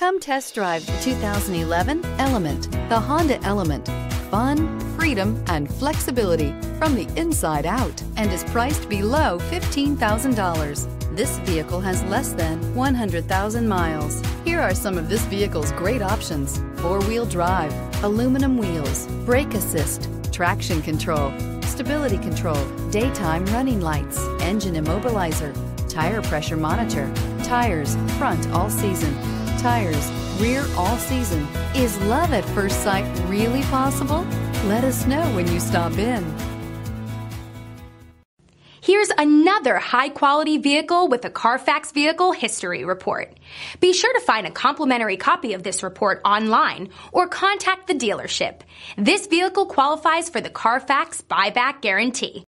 Come test drive the 2011 Element, the Honda Element. Fun, freedom, and flexibility from the inside out and is priced below $15,000. This vehicle has less than 100,000 miles. Here are some of this vehicle's great options. Four-wheel drive, aluminum wheels, brake assist, traction control, stability control, daytime running lights, engine immobilizer, tire pressure monitor, tires, front all season, tires, rear all season. Is love at first sight really possible? Let us know when you stop in. Here's another high quality vehicle with a Carfax Vehicle History Report. Be sure to find a complimentary copy of this report online or contact the dealership. This vehicle qualifies for the Carfax Buyback Guarantee.